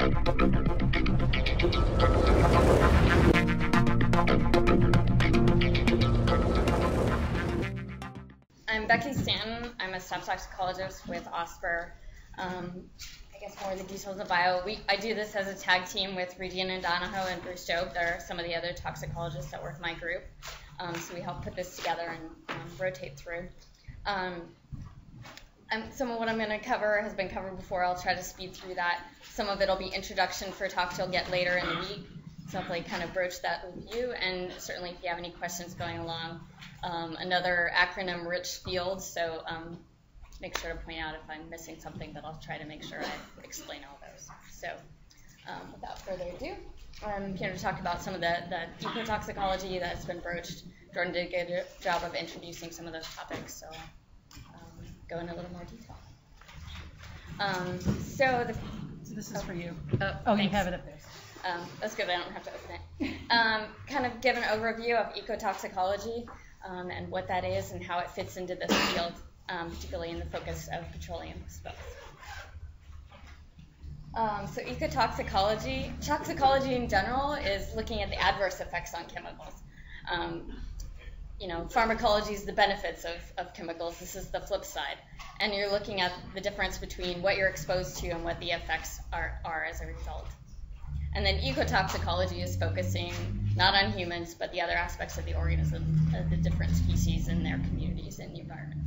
I'm Beckye Stanton. I'm a staff toxicologist with OSPR. Um, I guess more of the details of bio. We, I do this as a tag team with Regina Donahoe and Bruce Jobe. They're some of the other toxicologists that work my group. Um, so we help put this together and um, rotate through. Um, some of what I'm going to cover has been covered before. I'll try to speed through that. Some of it will be introduction for talks you'll get later in the week. So hopefully kind of broach that with you. And certainly if you have any questions going along. Um, another acronym rich field. So um, make sure to point out if I'm missing something, but I'll try to make sure I explain all those. So um, without further ado, I'm here to talk about some of the, the ecotoxicology that's been broached. Jordan did a good job of introducing some of those topics, so um, go in a little more detail. Um, so, the, so this is oh, for you. Oh, oh you have it up there. Um, that's good. I don't have to open it. Um, kind of give an overview of ecotoxicology um, and what that is and how it fits into this field, um, particularly in the focus of petroleum spills. Um, so ecotoxicology, toxicology in general is looking at the adverse effects on chemicals. You know, pharmacology is the benefits of, of chemicals. This is the flip side. And you're looking at the difference between what you're exposed to and what the effects are, are as a result. And then ecotoxicology is focusing not on humans, but the other aspects of the organism, of the different species and their communities in the environment.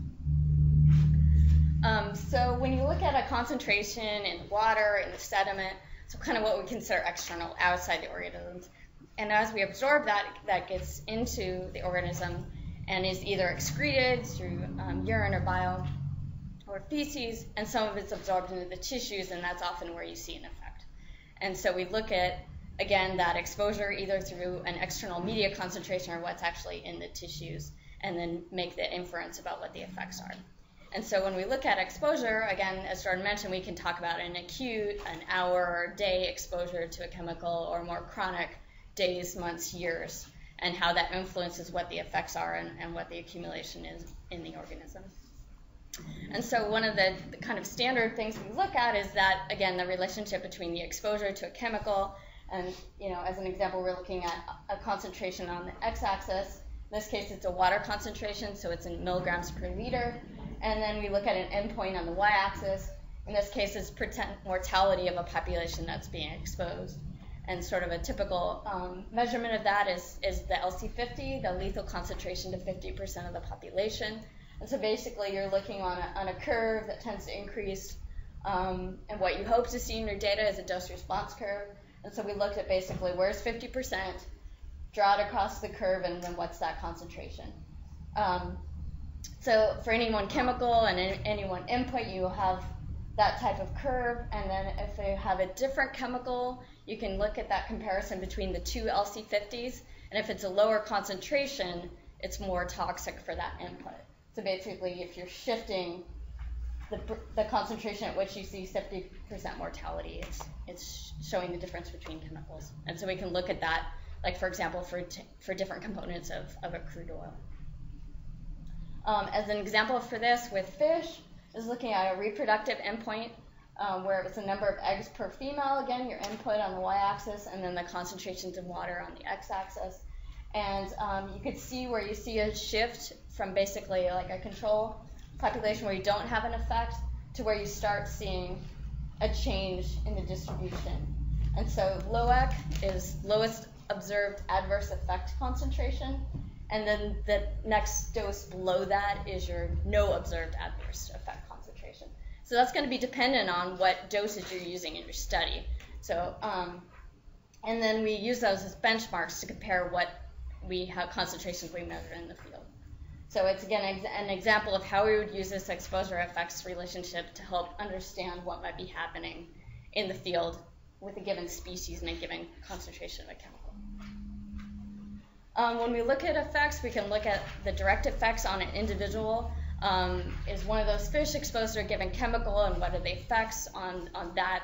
Um, so when you look at a concentration in the water, in the sediment, so kind of what we consider external, outside the organisms, and as we absorb that, that gets into the organism and is either excreted through um, urine or bile or feces, and some of it's absorbed into the tissues, and that's often where you see an effect. And so we look at, again, that exposure either through an external media concentration or what's actually in the tissues, and then make the inference about what the effects are. And so when we look at exposure, again, as Jordan mentioned, we can talk about an acute, an hour or day exposure to a chemical or more chronic days, months, years, and how that influences what the effects are and, and what the accumulation is in the organism. And so one of the, the, kind of standard things we look at is that, again, the relationship between the exposure to a chemical, and, you know, as an example, we're looking at a concentration on the x-axis. In this case, it's a water concentration, so it's in milligrams per liter and then we look at an endpoint on the y-axis. In this case, it's mortality of a population that's being exposed. And sort of a typical um, measurement of that is, is the LC50, the lethal concentration to 50% of the population. And so basically, you're looking on a, on a curve that tends to increase. Um, and what you hope to see in your data is a dose response curve. And so we looked at basically where's 50%, draw it across the curve, and then what's that concentration. Um, so for any one chemical and any one input, you have that type of curve. And then if you have a different chemical, you can look at that comparison between the two LC50s. And if it's a lower concentration, it's more toxic for that input. So basically, if you're shifting the, the concentration at which you see 50% mortality, it's, it's showing the difference between chemicals. And so we can look at that, like for example, for, for different components of, of a crude oil. Um, as an example for this with fish, is looking at a reproductive endpoint um, where it's the number of eggs per female, again, your input on the y-axis, and then the concentrations of water on the x-axis. And um, you could see where you see a shift from basically like a control population where you don't have an effect to where you start seeing a change in the distribution. And so LOEC is lowest observed adverse effect concentration, and then the next dose below that is your no observed adverse effect. So that's going to be dependent on what dosage you're using in your study. So, um, and then we use those as benchmarks to compare what we have concentrations we measure in the field. So it's again an example of how we would use this exposure effects relationship to help understand what might be happening in the field with a given species and a given concentration of a chemical. Um, when we look at effects, we can look at the direct effects on an individual. Um, is one of those fish exposed to a given chemical, and what are the effects on, on that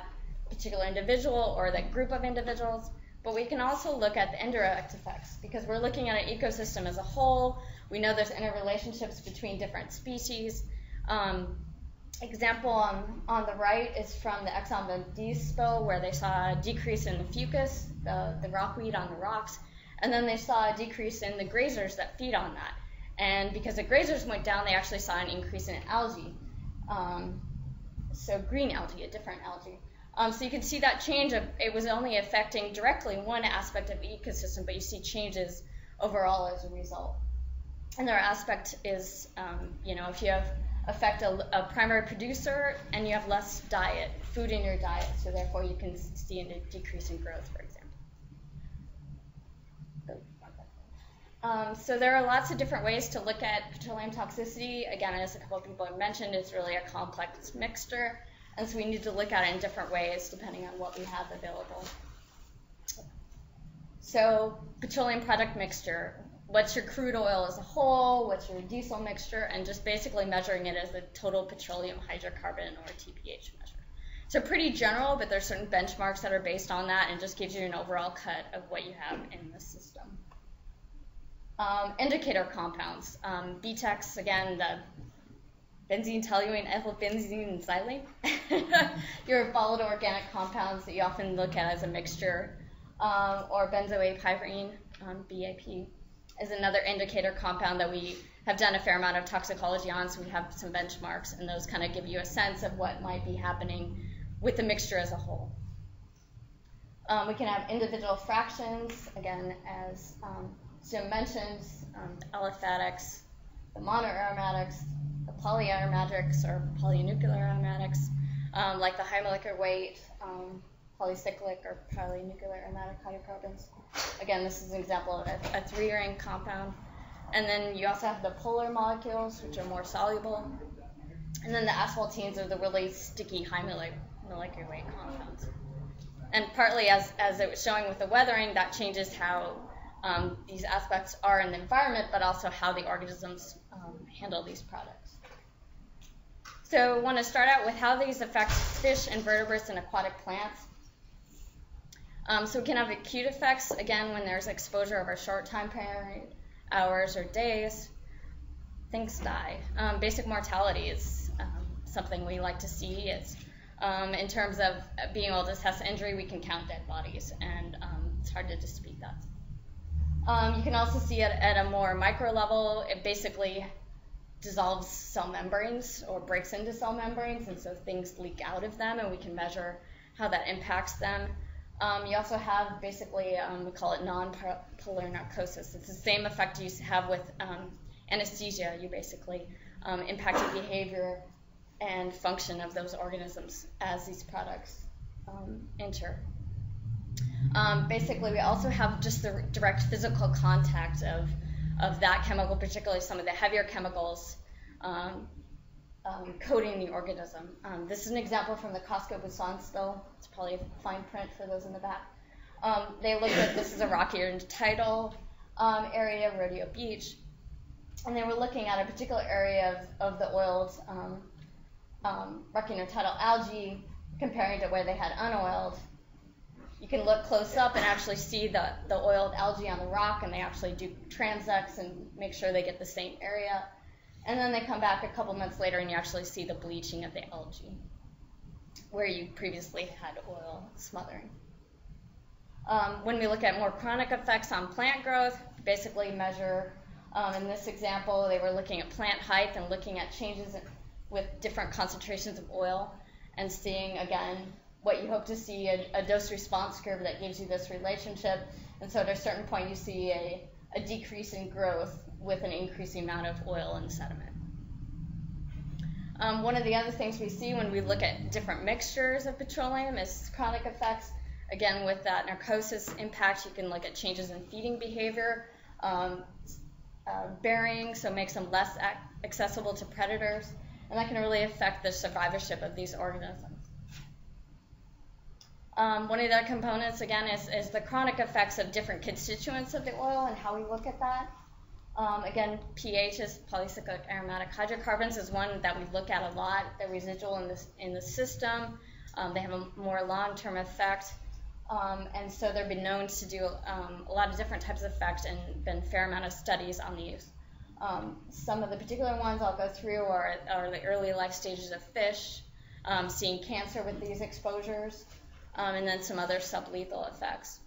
particular individual or that group of individuals? But we can also look at the indirect effects because we're looking at an ecosystem as a whole. We know there's interrelationships between different species. Um, example on, on the right is from the Exxon Valdez spill, where they saw a decrease in the fucus, the, the rockweed on the rocks, and then they saw a decrease in the grazers that feed on that. And because the grazers went down, they actually saw an increase in algae. Um, so green algae, a different algae. Um, so you can see that change of it was only affecting directly one aspect of the ecosystem, but you see changes overall as a result. Another aspect is, um, you know, if you have affect a, a, primary producer and you have less diet, food in your diet, so therefore you can see a decrease in growth, for example. Um, so there are lots of different ways to look at petroleum toxicity. Again, as a couple of people have mentioned, it's really a complex mixture, and so we need to look at it in different ways depending on what we have available. So petroleum product mixture, what's your crude oil as a whole, what's your diesel mixture, and just basically measuring it as the total petroleum hydrocarbon or TPH measure. So pretty general, but there's certain benchmarks that are based on that and just gives you an overall cut of what you have in the system. Um, indicator compounds, um, BTEX, again, the benzene, toluene, ethyl benzene, and xylene. Your volatile organic compounds that you often look at as a mixture, um, or benzo[a]pyrene, um, BAP, is another indicator compound that we have done a fair amount of toxicology on, so we have some benchmarks, and those kind of give you a sense of what might be happening with the mixture as a whole. Um, we can have individual fractions, again, as um, Jim mentioned um, aliphatics, the monoaromatics, the polyaromatics or polynuclear aromatics, um, like the high molecular weight um, polycyclic or polynuclear aromatic hydrocarbons. Again, this is an example of a, a three ring compound. And then you also have the polar molecules, which are more soluble. And then the asphaltenes are the really sticky high molecular weight compounds. And partly, as, as it was showing with the weathering, that changes how um, these aspects are in the environment, but also how the organisms um, handle these products. So I want to start out with how these affect fish, invertebrates, and aquatic plants. Um, so we can have acute effects, again, when there's exposure over a short time period, hours or days, things die. Um, basic mortality is um, something we like to see. It's, um, in terms of being able to assess injury, we can count dead bodies, and it's hard to dispute that. Um, you can also see it at a more micro level. It basically dissolves cell membranes or breaks into cell membranes, and so things leak out of them, and we can measure how that impacts them. Um, you also have basically, um, we call it non-polar narcosis. It's the same effect you have with um, anesthesia. You basically um, impact the behavior and function of those organisms as these products um, enter. Um, basically, we also have just the direct physical contact of, of that chemical, particularly some of the heavier chemicals um, um, coating the organism. Um, this is an example from the Cosco Busan spill. It's probably a fine print for those in the back. Um, they looked at this is a rocky intertidal um, area, Rodeo Beach, and they were looking at a particular area of, of the oiled rocky intertidal algae comparing to where they had unoiled you can look close up and actually see the, the oiled algae on the rock, and they actually do transects and make sure they get the same area. And then they come back a couple months later, and you actually see the bleaching of the algae where you previously had oil smothering. Um, when we look at more chronic effects on plant growth, basically measure, um, in this example, they were looking at plant height and looking at changes with different concentrations of oil and seeing, again, what you hope to see a, a dose response curve that gives you this relationship. And so at a certain point, you see a, a decrease in growth with an increasing amount of oil and sediment. Um, one of the other things we see when we look at different mixtures of petroleum is chronic effects. Again, with that narcosis impact, you can look at changes in feeding behavior, um, uh, bearing, so makes them less accessible to predators, and that can really affect the survivorship of these organisms. Um, one of the components, again, is, is the chronic effects of different constituents of the oil and how we look at that. Um, again, PAH is polycyclic aromatic hydrocarbons is one that we look at a lot. They're residual in, this, in the system. Um, they have a more long-term effect. Um, and so they've been known to do um, a lot of different types of effects and been a fair amount of studies on these. Um, some of the particular ones I'll go through are, are the early life stages of fish, seeing cancer with these exposures, um, and then some other sublethal effects.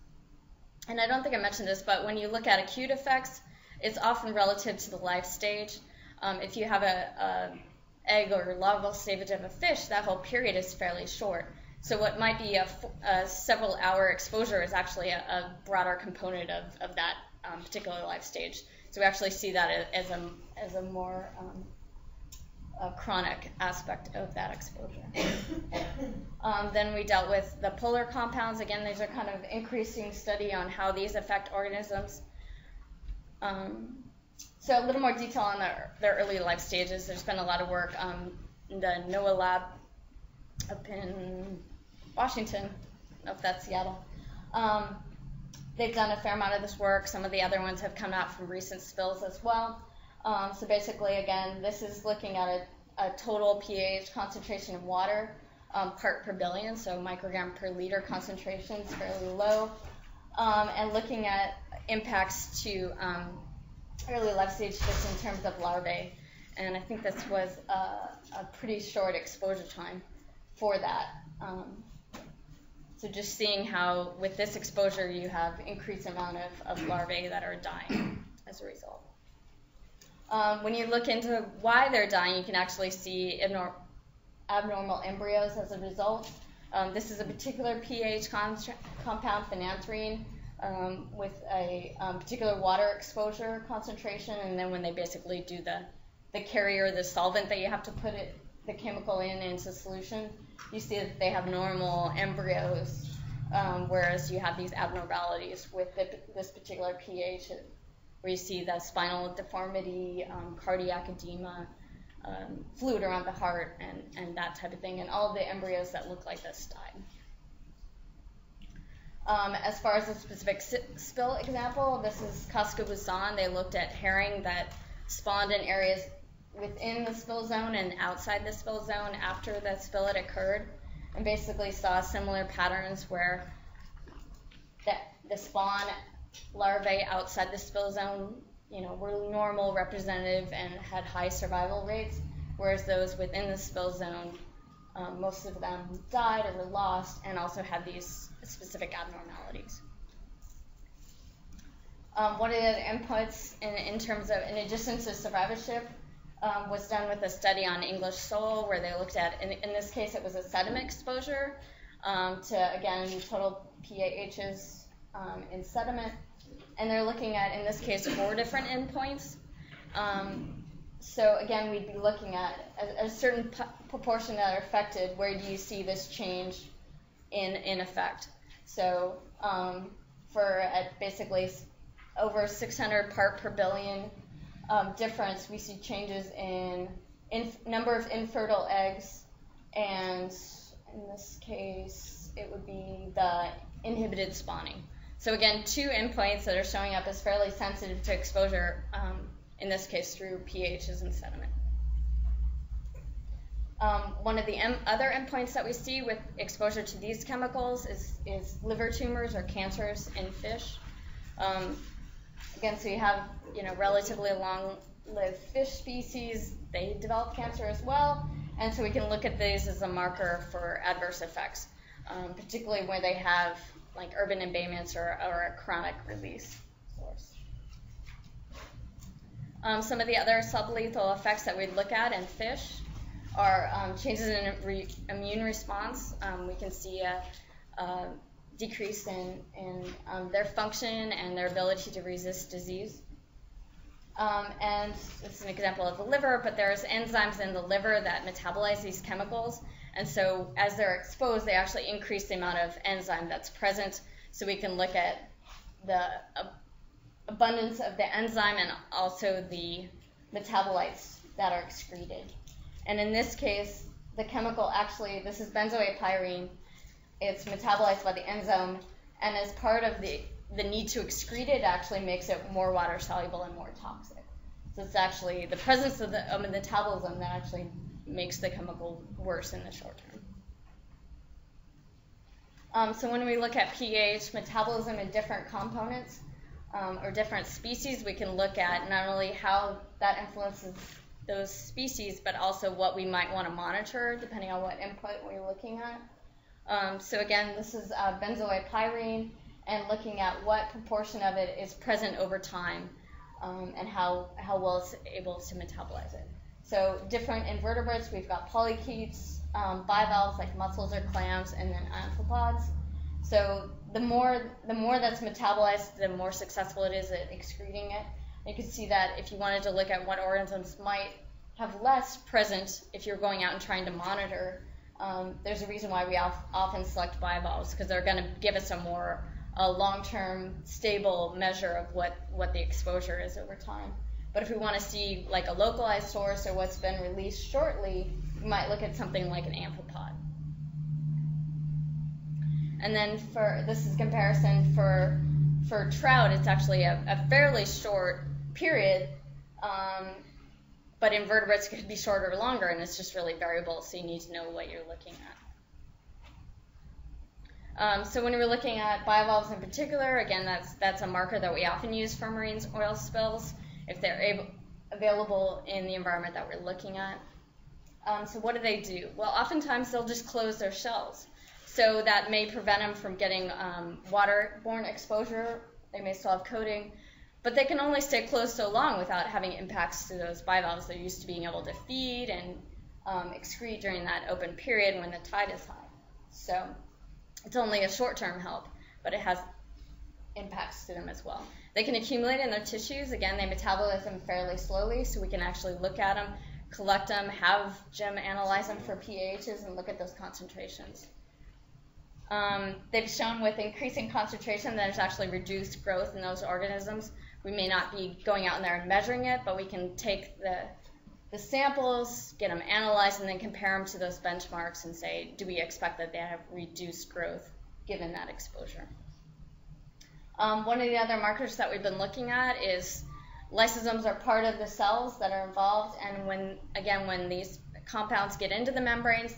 And I don't think I mentioned this, but when you look at acute effects, it's often relative to the life stage. Um, if you have a, a egg or larval stage of a fish, that whole period is fairly short. So what might be a, a several hour exposure is actually a, a broader component of, of that um, particular life stage. So we actually see that as a, as a more um, chronic aspect of that exposure. um, then we dealt with the polar compounds. Again, these are kind of increasing study on how these affect organisms. Um, so a little more detail on their, their early life stages. There's been a lot of work um, in the NOAA lab up in Washington, if that's Seattle. Um, they've done a fair amount of this work. Some of the other ones have come out from recent spills as well. Um, so basically, again, this is looking at a, a total PAH concentration of water um, part per billion, so microgram per liter concentration is fairly low, um, and looking at impacts to um, early life stage fish in terms of larvae. And I think this was a, a pretty short exposure time for that. Um, so just seeing how with this exposure you have increased amount of, of larvae that are dying as a result. Um, when you look into why they're dying, you can actually see abnor- abnormal embryos as a result. Um, this is a particular PAH compound, phenanthrene, um, with a um, particular water exposure concentration, and then when they basically do the, the carrier, the solvent that you have to put it, the chemical in into solution, you see that they have normal embryos, um, whereas you have these abnormalities with the, this particular PAH, where you see the spinal deformity, um, cardiac edema, um, fluid around the heart, and, and that type of thing, and all the embryos that look like this died. Um, as far as a specific spill example, this is Cosco Busan. They looked at herring that spawned in areas within the spill zone and outside the spill zone after the spill had occurred, and basically saw similar patterns where the, the spawn larvae outside the spill zone, you know, were normal, representative, and had high survival rates, whereas those within the spill zone, um, most of them died or were lost, and also had these specific abnormalities. Um, one of the inputs in, in terms of, in addition to survivorship, um, was done with a study on English sole where they looked at, in, in this case, it was a sediment exposure um, to, again, total PAHs um, in sediment. And they're looking at, in this case, four different endpoints. Um, so, again, we'd be looking at a, a certain proportion that are affected. Where do you see this change in, in effect? So, um, for at basically over 600 part per billion um, difference, we see changes in, in number of infertile eggs, and in this case, it would be the inhibited spawning. So again, two endpoints that are showing up as fairly sensitive to exposure, um, in this case through PAHs and sediment. Um, one of the other endpoints that we see with exposure to these chemicals is, is liver tumors or cancers in fish. Um, again, so you have you know relatively long-lived fish species, they develop cancer as well, and so we can look at these as a marker for adverse effects, um, particularly where they have like urban embayments or, or a chronic release source. Um, some of the other sublethal effects that we'd look at in fish are um, changes in re- immune response. Um, we can see a, a decrease in, in um, their function and their ability to resist disease. Um, and this is an example of the liver, but there's enzymes in the liver that metabolize these chemicals. And so as they're exposed, they actually increase the amount of enzyme that's present. So we can look at the abundance of the enzyme and also the metabolites that are excreted. And in this case, the chemical actually, this is benzoate It's metabolized by the enzyme, and as part of the the need to excrete it actually makes it more water soluble and more toxic. So it's actually the presence of the metabolism that actually makes the chemical worse in the short term. Um, so when we look at PAH, metabolism in different components, um, or different species, we can look at not only how that influences those species, but also what we might want to monitor depending on what input we're looking at. Um, so again, this is uh, benzo[a]pyrene, and looking at what proportion of it is present over time um, and how, how well it's able to metabolize it. So different invertebrates, we've got polychaetes, um, bivalves like mussels or clams, and then amphipods. So the more the more that's metabolized, the more successful it is at excreting it. You can see that if you wanted to look at what organisms might have less present if you're going out and trying to monitor, um, there's a reason why we often select bivalves because they're going to give us a more a long-term stable measure of what, what the exposure is over time. But if we want to see like a localized source or what's been released shortly, we might look at something like an amphipod. And then for this is comparison for for trout, it's actually a, a fairly short period, um, but invertebrates could be shorter or longer, and it's just really variable. So you need to know what you're looking at. Um, so when we're looking at bivalves in particular, again, that's that's a marker that we often use for marine oil spills if they're able, available in the environment that we're looking at. Um, so what do they do? Well, oftentimes they'll just close their shells. So that may prevent them from getting um, waterborne exposure. They may still have coating, but they can only stay closed so long without having impacts to those bivalves. They're used to being able to feed and um, excrete during that open period when the tide is high. So it's only a short-term help, but it has impacts to them as well. They can accumulate in their tissues. Again, they metabolize them fairly slowly, so we can actually look at them, collect them, have Jim analyze them for PAHs, and look at those concentrations. Um, they've shown with increasing concentration that there's actually reduced growth in those organisms. We may not be going out in there and measuring it, but we can take the, the samples, get them analyzed, and then compare them to those benchmarks and say, do we expect that they have reduced growth given that exposure? Um, one of the other markers that we've been looking at is lysosomes are part of the cells that are involved, and when again when these compounds get into the membranes,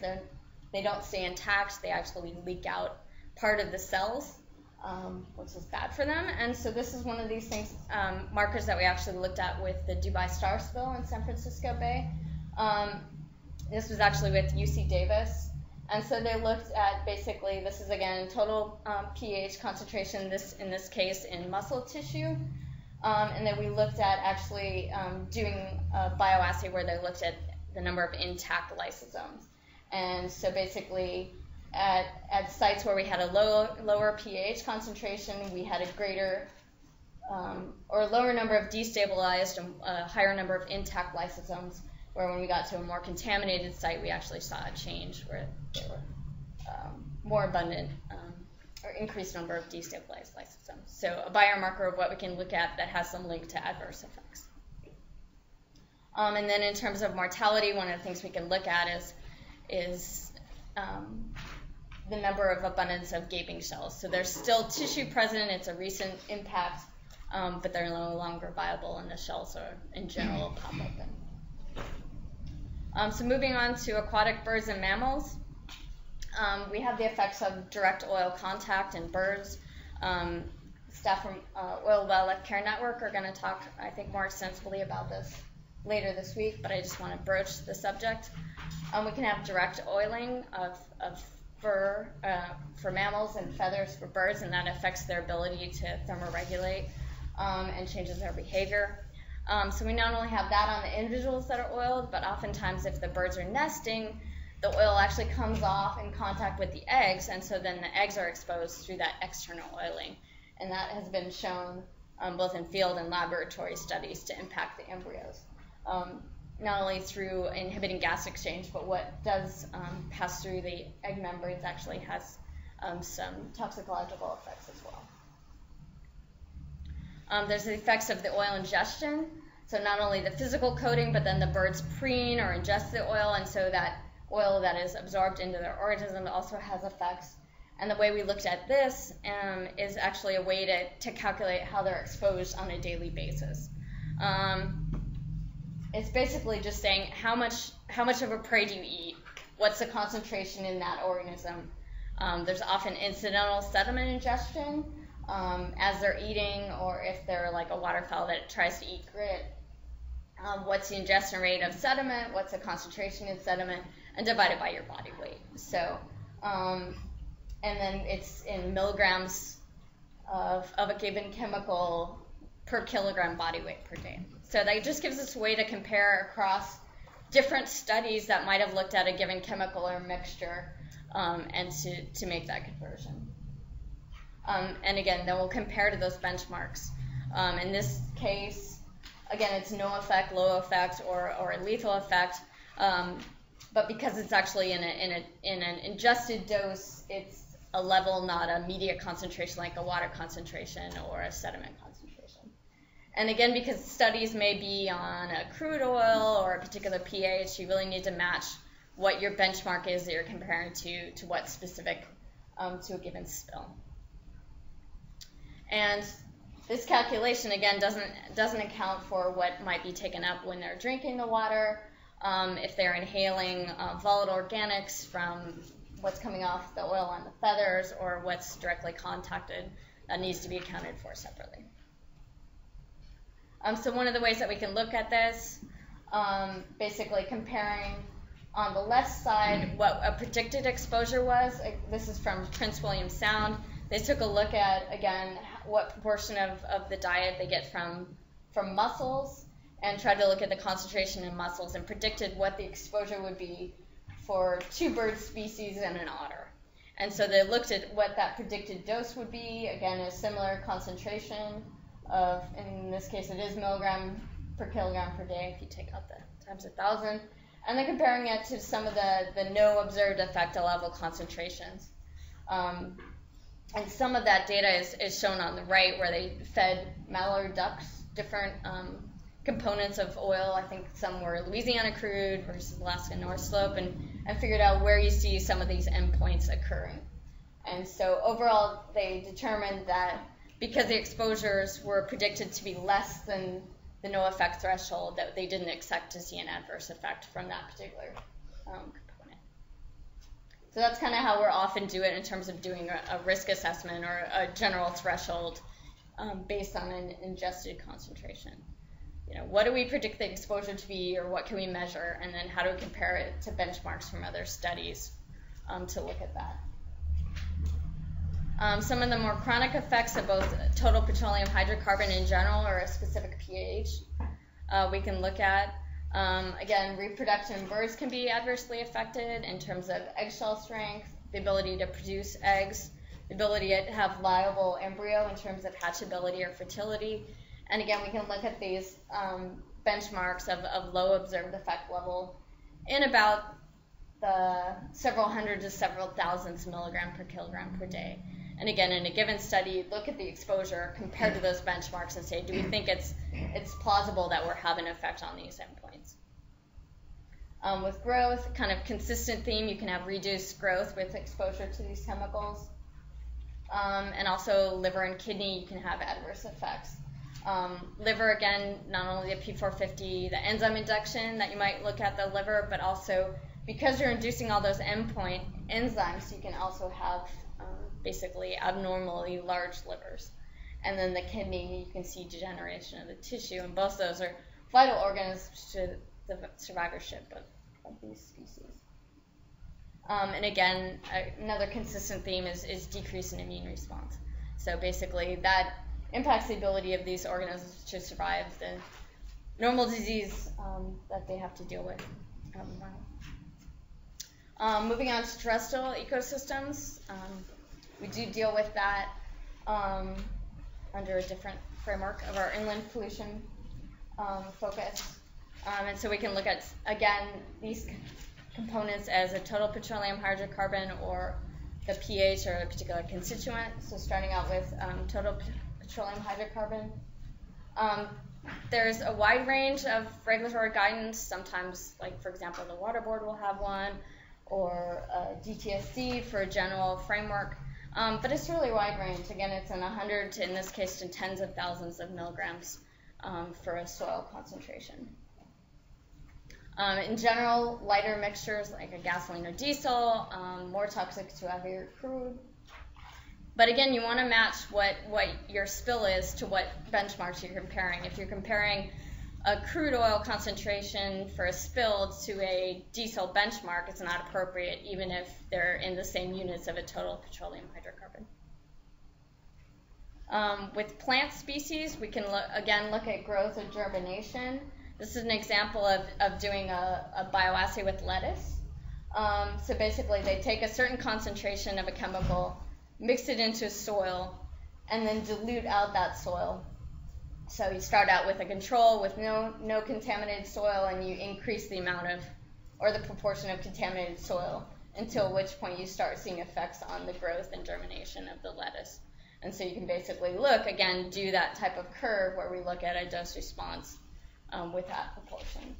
they don't stay intact. They actually leak out part of the cells, um, which is bad for them. And so this is one of these things um, markers that we actually looked at with the Dubai Star Spill in San Francisco Bay. Um, this was actually with UC Davis. And so they looked at basically, this is again total um, PAH concentration, this in this case in muscle tissue. Um, and then we looked at actually um, doing a bioassay where they looked at the number of intact lysosomes. And so basically, at, at sites where we had a low, lower PAH concentration, we had a greater um, or a lower number of destabilized and a higher number of intact lysosomes where when we got to a more contaminated site, we actually saw a change where there were um, more abundant um, or increased number of destabilized lysosomes. So a biomarker of what we can look at that has some link to adverse effects. Um, and then in terms of mortality, one of the things we can look at is is um, the number of abundance of gaping shells. So there's still tissue present. It's a recent impact, um, but they're no longer viable, and the shells are in general pop open. Um, so moving on to aquatic birds and mammals, um, we have the effects of direct oil contact in birds. Um, staff from uh, Oiled Wildlife Care Network are going to talk, I think, more extensively about this later this week, but I just want to broach the subject. Um, we can have direct oiling of, of fur uh, for mammals and feathers for birds, and that affects their ability to thermoregulate um, and changes their behavior. Um, so we not only have that on the individuals that are oiled, but oftentimes if the birds are nesting, the oil actually comes off in contact with the eggs, and so then the eggs are exposed through that external oiling. And that has been shown um, both in field and laboratory studies to impact the embryos. Um, not only through inhibiting gas exchange, but what does um, pass through the egg membranes actually has um, some toxicological effects as well. Um, there's the effects of the oil ingestion. So not only the physical coating, but then the birds preen or ingest the oil, and so that oil that is absorbed into their organism also has effects. And the way we looked at this um, is actually a way to, to calculate how they're exposed on a daily basis. Um, it's basically just saying how much how much of a prey do you eat? What's the concentration in that organism? Um, there's often incidental sediment ingestion um, as they're eating, or if they're like a waterfowl that tries to eat grit. Um, what's the ingestion rate of sediment? What's the concentration in sediment? And divided by your body weight. So, um, and then it's in milligrams of, of a given chemical per kilogram body weight per day. So that just gives us a way to compare across different studies that might have looked at a given chemical or mixture um, and to, to make that conversion. Um, and again, then we'll compare to those benchmarks. Um, in this case, again, it's no effect, low effect, or, or a lethal effect. Um, but because it's actually in, a, in, a, in an ingested dose, it's a level, not a media concentration like a water concentration or a sediment concentration. And again, because studies may be on a crude oil or a particular PAH, you really need to match what your benchmark is that you're comparing to to what's specific um, to a given spill. And this calculation again doesn't doesn't account for what might be taken up when they're drinking the water, um, if they're inhaling uh, volatile organics from what's coming off the oil on the feathers, or what's directly contacted that needs to be accounted for separately. Um, so one of the ways that we can look at this, um, basically comparing on the left side what a predicted exposure was. This is from Prince William Sound. They took a look at, again, what proportion of, of the diet they get from, from mussels and tried to look at the concentration in mussels and predicted what the exposure would be for two bird species and an otter. And so they looked at what that predicted dose would be. Again, a similar concentration of, in this case, it is milligram per kilogram per day if you take out the times a thousand and then comparing it to some of the, the no observed effect level concentrations. Um, and some of that data is, is shown on the right where they fed mallard ducks different um, components of oil. I think some were Louisiana crude versus Alaska North Slope, and, and figured out where you see some of these endpoints occurring. And so overall, they determined that because the exposures were predicted to be less than the no effect threshold that they didn't expect to see an adverse effect from that particular um. So that's kind of how we're often do it in terms of doing a, a risk assessment or a general threshold um, based on an ingested concentration. You know, what do we predict the exposure to be, or what can we measure, and then how do we compare it to benchmarks from other studies um, to look at that. Um, some of the more chronic effects of both total petroleum hydrocarbon in general or a specific PAH uh, we can look at. Um, again, reproduction in birds can be adversely affected in terms of eggshell strength, the ability to produce eggs, the ability to have viable embryo in terms of hatchability or fertility. And again, we can look at these um, benchmarks of, of low observed effect level in about the several hundred to several thousands milligram per kilogram per day. And again, in a given study, look at the exposure compared to those benchmarks and say, do we think it's it's plausible that we're having an effect on these endpoints? Um, with growth, kind of consistent theme, you can have reduced growth with exposure to these chemicals. Um, and also liver and kidney, you can have adverse effects. Um, liver, again, not only the P450, the enzyme induction that you might look at the liver, but also because you're inducing all those endpoint enzymes, you can also have basically abnormally large livers. And then the kidney, you can see degeneration of the tissue, and both those are vital organs to the survivorship of, of these species. Um, and again, another consistent theme is, is decrease in immune response. So basically, that impacts the ability of these organisms to survive the normal disease um, that they have to deal with. Um, um moving on to terrestrial ecosystems. We do deal with that um, under a different framework of our inland pollution um, focus. Um, and so we can look at, again, these components as a total petroleum hydrocarbon or the PAH or a particular constituent. So starting out with um, total petroleum hydrocarbon. Um, there's a wide range of regulatory guidance. Sometimes, like for example, the Water Board will have one, or DTSC for a general framework. Um, but it's really wide range. Again, it's in 100 to, in this case, to tens of thousands of milligrams um, for a soil concentration. Um, in general, lighter mixtures like a gasoline or diesel, um, more toxic to heavier crude. But again, you want to match what, what your spill is to what benchmarks you're comparing. If you're comparing a crude oil concentration for a spill to a diesel benchmark, is not appropriate, even if they're in the same units of a total petroleum hydrocarbon. Um, with plant species, we can look, again look at growth and germination. This is an example of, of doing a, a bioassay with lettuce. Um, so basically, they take a certain concentration of a chemical, mix it into soil, and then dilute out that soil. So you start out with a control with no, no contaminated soil, and you increase the amount of, or the proportion of contaminated soil, until which point you start seeing effects on the growth and germination of the lettuce. And so you can basically look, again, do that type of curve where we look at a dose response um, with that proportion.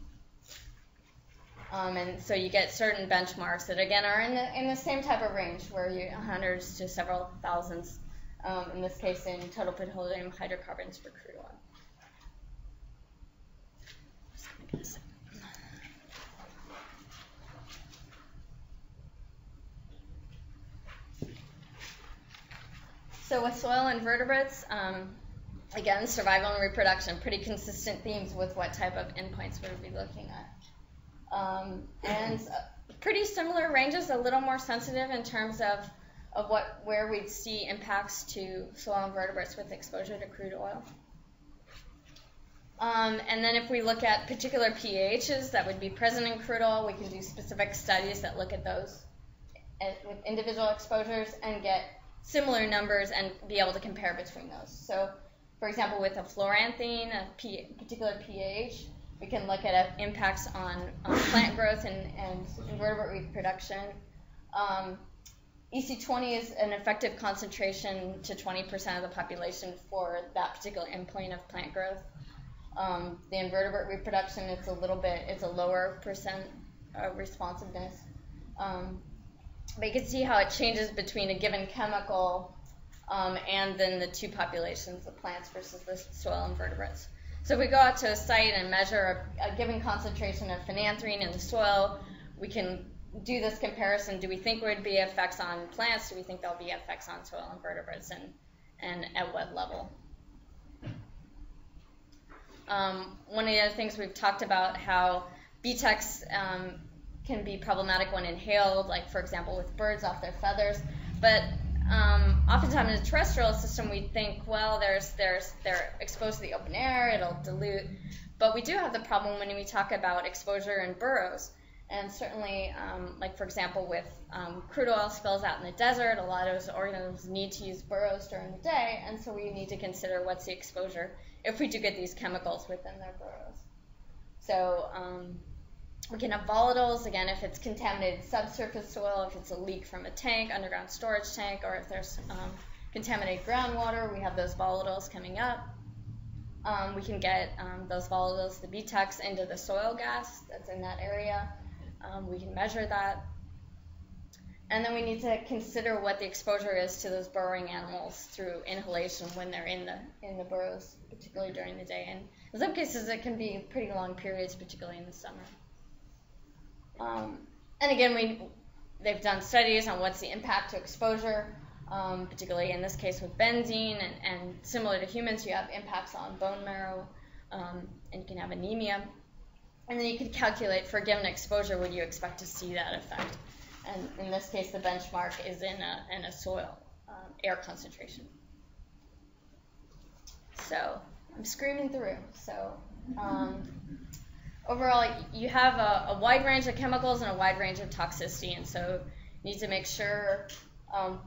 Um, and so you get certain benchmarks that, again, are in the, in the same type of range where you hundreds to several thousands, um, in this case, in total petroleum hydrocarbons per crude oil. So with soil invertebrates, um, again, survival and reproduction, pretty consistent themes with what type of endpoints we would be looking at. Um, and uh, pretty similar ranges, a little more sensitive in terms of, of what where we'd see impacts to soil invertebrates with exposure to crude oil. Um, and then if we look at particular PAHs that would be present in crude oil, we can do specific studies that look at those uh, with individual exposures and get similar numbers and be able to compare between those. So, for example, with a fluoranthene, a P, particular PAH, we can look at impacts on, on plant growth and, and, invertebrate reproduction. Um, EC20 is an effective concentration to 20% of the population for that particular endpoint of plant growth. Um, the invertebrate reproduction, it's a little bit, it's a lower percent responsiveness. Um, but you can see how it changes between a given chemical um, and then the two populations, the plants versus the soil invertebrates. So if we go out to a site and measure a, a given concentration of phenanthrene in the soil, we can do this comparison. Do we think there would be effects on plants? Do we think there'll be effects on soil invertebrates, and, and at what level? Um, one of the other things we've talked about how BTEX um, can be problematic when inhaled, like for example with birds off their feathers. But um, oftentimes in a terrestrial system, we think, well, there's there's they're exposed to the open air, it'll dilute. But we do have the problem when we talk about exposure in burrows. And certainly, um, like for example, with um, crude oil spills out in the desert, a lot of those organisms need to use burrows during the day, and so we need to consider what's the exposure if we do get these chemicals within their burrows. So um, we can have volatiles, again, if it's contaminated subsurface soil, if it's a leak from a tank, underground storage tank, or if there's um, contaminated groundwater, we have those volatiles coming up. Um, we can get um, those volatiles, the BTEX, into the soil gas that's in that area. Um, we can measure that. And then we need to consider what the exposure is to those burrowing animals through inhalation when they're in the in the burrows, particularly during the day. And in some cases, it can be pretty long periods, particularly in the summer. Um, and again, we they've done studies on what's the impact to exposure, um, particularly in this case with benzene, and, and, similar to humans, you have impacts on bone marrow, um, and you can have anemia. And then you could calculate for a given exposure, would you expect to see that effect? And in this case, the benchmark is in a, in a soil um, air concentration. So I'm screaming through. So um, overall, you have a, a, wide range of chemicals and a wide range of toxicity, and so you need to make sure um,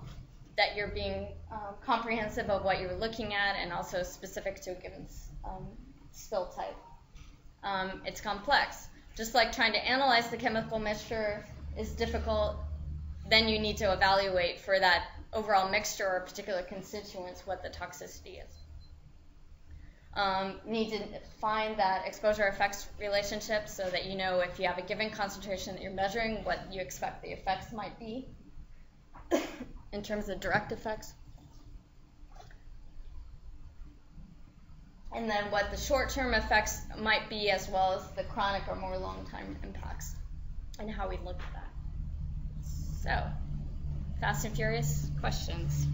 that you're being um, comprehensive of what you're looking at and also specific to a given um, spill type. Um, it's complex. Just like trying to analyze the chemical mixture is difficult, then you need to evaluate for that overall mixture or particular constituents what the toxicity is um, need to find that exposure effects relationship so that you know if you have a given concentration that you're measuring, what you expect the effects might be in terms of direct effects. and then what the short-term effects might be, as well as the chronic or more long-time impacts, and how we look at that. So, fast and furious questions.